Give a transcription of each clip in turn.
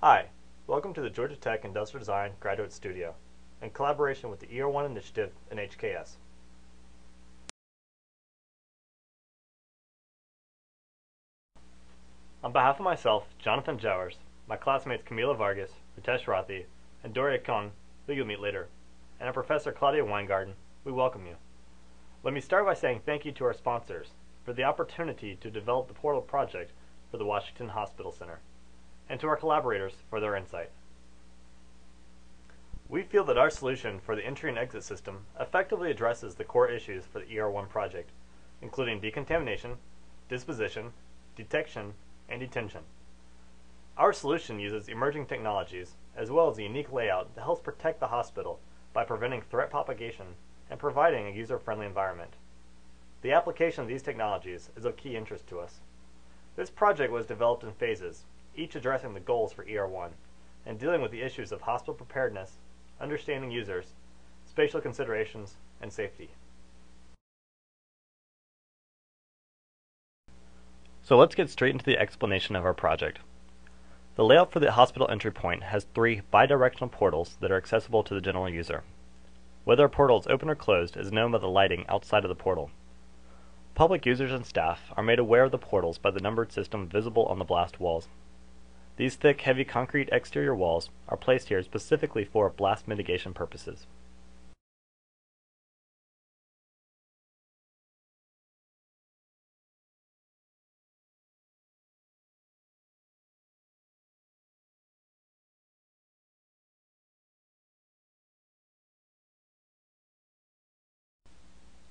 Hi, welcome to the Georgia Tech Industrial Design Graduate Studio in collaboration with the ER1 Initiative and HKS. On behalf of myself, Jonathan Jowers, my classmates Camilo Vargas, Ritesh Rathi, and Doria Kung, who you'll meet later, and our professor Claudia Weingarten, we welcome you. Let me start by saying thank you to our sponsors for the opportunity to develop the portal project for the Washington Hospital Center, and to our collaborators for their insight. We feel that our solution for the entry and exit system effectively addresses the core issues for the ER1 project, including decontamination, disposition, detection, and detention. Our solution uses emerging technologies, as well as a unique layout that helps protect the hospital by preventing threat propagation and providing a user-friendly environment. The application of these technologies is of key interest to us. This project was developed in phases, each addressing the goals for ER1, and dealing with the issues of hospital preparedness, understanding users, spatial considerations, and safety. So let's get straight into the explanation of our project. The layout for the hospital entry point has three bidirectional portals that are accessible to the general user. Whether a portal is open or closed is known by the lighting outside of the portal. Public users and staff are made aware of the portals by the numbered system visible on the blast walls. These thick, heavy concrete exterior walls are placed here specifically for blast mitigation purposes.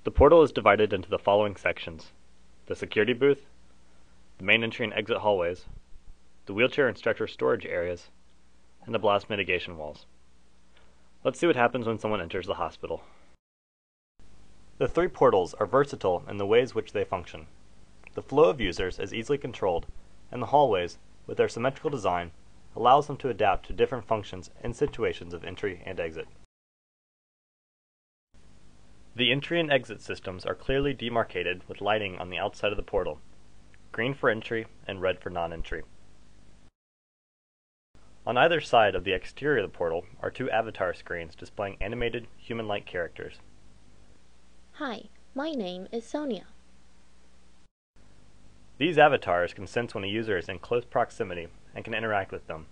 The portal is divided into the following sections. The security booth, the main entry and exit hallways, the wheelchair and stretcher storage areas, and the blast mitigation walls. Let's see what happens when someone enters the hospital. The three portals are versatile in the ways which they function. The flow of users is easily controlled, and the hallways, with their symmetrical design, allows them to adapt to different functions and situations of entry and exit. The entry and exit systems are clearly demarcated with lighting on the outside of the portal, green for entry and red for non-entry. On either side of the exterior of the portal are two avatar screens displaying animated, human-like characters. Hi, my name is Sonia. These avatars can sense when a user is in close proximity and can interact with them.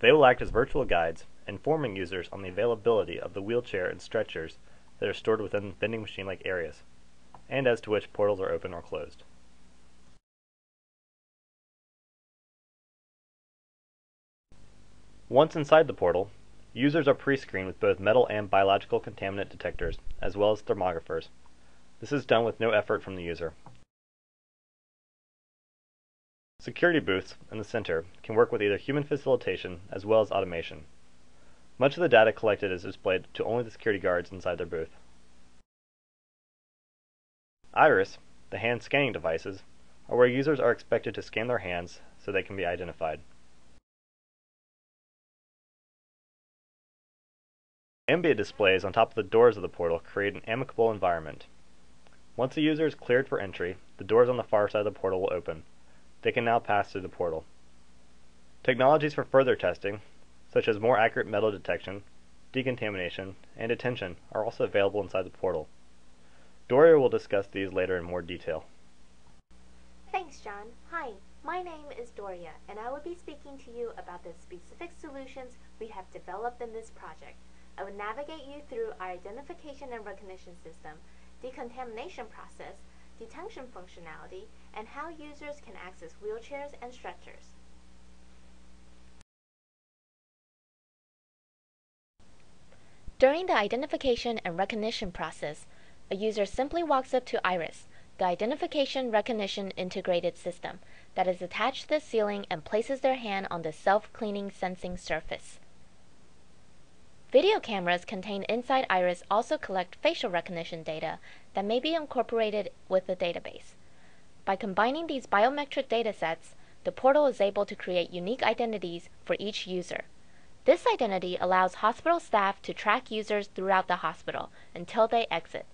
They will act as virtual guides, informing users on the availability of the wheelchair and stretchers that are stored within vending machine-like areas, and as to which portals are open or closed. Once inside the portal, users are pre-screened with both metal and biological contaminant detectors, as well as thermographers. This is done with no effort from the user. Security booths in the center can work with either human facilitation as well as automation. Much of the data collected is displayed to only the security guards inside their booth. Iris, the hand scanning devices, are where users are expected to scan their hands so they can be identified. Ambient displays on top of the doors of the portal create an amicable environment. Once a user is cleared for entry, the doors on the far side of the portal will open. They can now pass through the portal. Technologies for further testing, such as more accurate metal detection, decontamination, and detention are also available inside the portal. Doria will discuss these later in more detail. Thanks, Jon. Hi, my name is Doria, and I will be speaking to you about the specific solutions we have developed in this project. I will navigate you through our identification and recognition system, decontamination process, detention functionality, and how users can access wheelchairs and stretchers. During the identification and recognition process, a user simply walks up to Iris, the identification recognition integrated system that is attached to the ceiling and places their hand on the self-cleaning sensing surface. Video cameras contained inside Iris also collect facial recognition data that may be incorporated with the database. By combining these biometric datasets, the portal is able to create unique identities for each user. This identity allows hospital staff to track users throughout the hospital until they exit.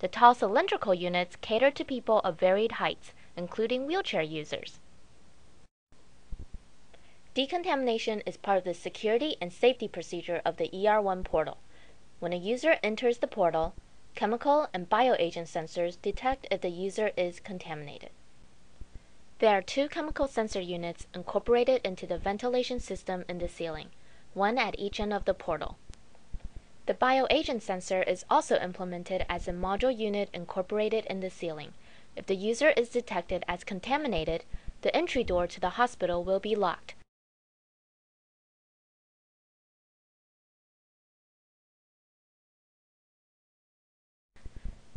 The tall cylindrical units cater to people of varied heights, including wheelchair users. Decontamination is part of the security and safety procedure of the ER1 portal. When a user enters the portal, chemical and bioagent sensors detect if the user is contaminated. There are two chemical sensor units incorporated into the ventilation system in the ceiling, one at each end of the portal. The bioagent sensor is also implemented as a module unit incorporated in the ceiling. If the user is detected as contaminated, the entry door to the hospital will be locked.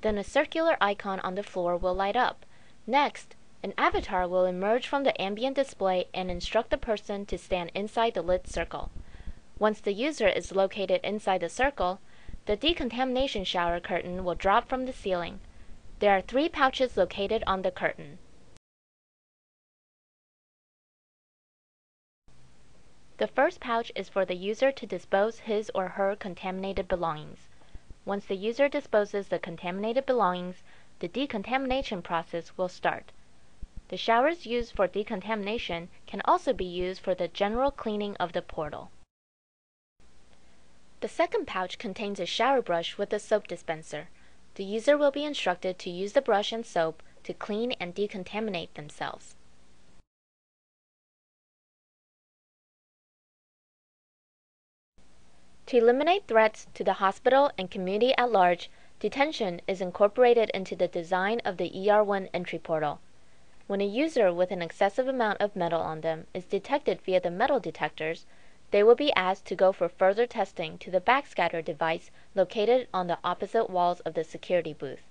Then a circular icon on the floor will light up. Next, an avatar will emerge from the ambient display and instruct the person to stand inside the lit circle. Once the user is located inside the circle, the decontamination shower curtain will drop from the ceiling. There are three pouches located on the curtain. The first pouch is for the user to dispose his or her contaminated belongings. Once the user disposes the contaminated belongings, the decontamination process will start. The showers used for decontamination can also be used for the general cleaning of the portal. The second pouch contains a shower brush with a soap dispenser. The user will be instructed to use the brush and soap to clean and decontaminate themselves. To eliminate threats to the hospital and community at large, detention is incorporated into the design of the ER1 entry portal. When a user with an excessive amount of metal on them is detected via the metal detectors, they will be asked to go for further testing to the backscatter device located on the opposite walls of the security booth.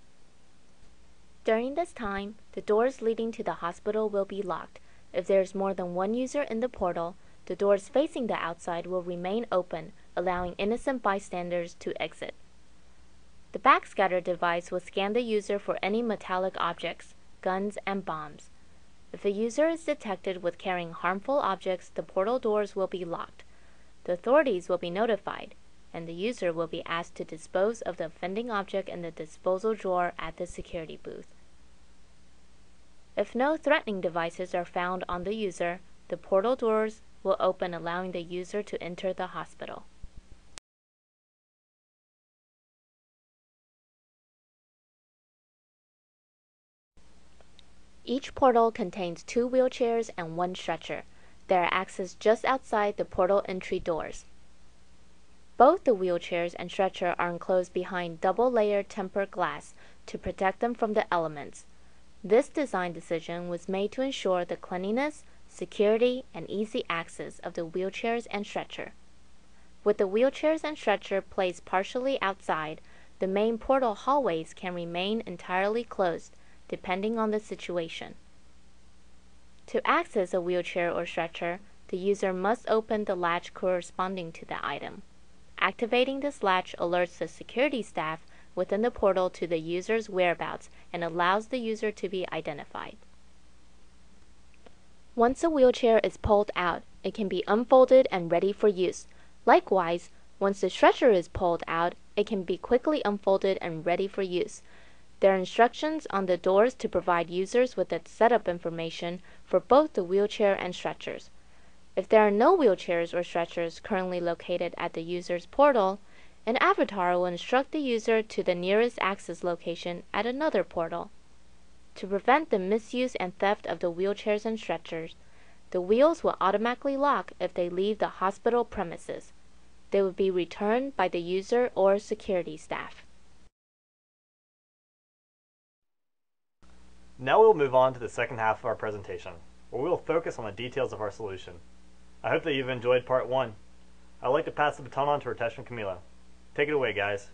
During this time, the doors leading to the hospital will be locked. If there is more than one user in the portal, the doors facing the outside will remain open allowing innocent bystanders to exit. The backscatter device will scan the user for any metallic objects, guns, and bombs. If a user is detected with carrying harmful objects, the portal doors will be locked. The authorities will be notified, and the user will be asked to dispose of the offending object in the disposal drawer at the security booth. If no threatening devices are found on the user, the portal doors will open allowing the user to enter the hospital. Each portal contains two wheelchairs and one stretcher. They are accessed just outside the portal entry doors. Both the wheelchairs and stretcher are enclosed behind double-layered tempered glass to protect them from the elements. This design decision was made to ensure the cleanliness, security, and easy access of the wheelchairs and stretcher. With the wheelchairs and stretcher placed partially outside, the main portal hallways can remain entirely closed depending on the situation. To access a wheelchair or stretcher, the user must open the latch corresponding to the item. Activating this latch alerts the security staff within the portal to the user's whereabouts and allows the user to be identified. Once a wheelchair is pulled out, it can be unfolded and ready for use. Likewise, once the stretcher is pulled out, it can be quickly unfolded and ready for use. There are instructions on the doors to provide users with the setup information for both the wheelchair and stretchers. If there are no wheelchairs or stretchers currently located at the user's portal, an avatar will instruct the user to the nearest access location at another portal. To prevent the misuse and theft of the wheelchairs and stretchers, the wheels will automatically lock if they leave the hospital premises. They will be returned by the user or security staff. Now we will move on to the second half of our presentation, where we will focus on the details of our solution. I hope that you've enjoyed part one. I'd like to pass the baton on to Ritesh and Camilo. Take it away, guys.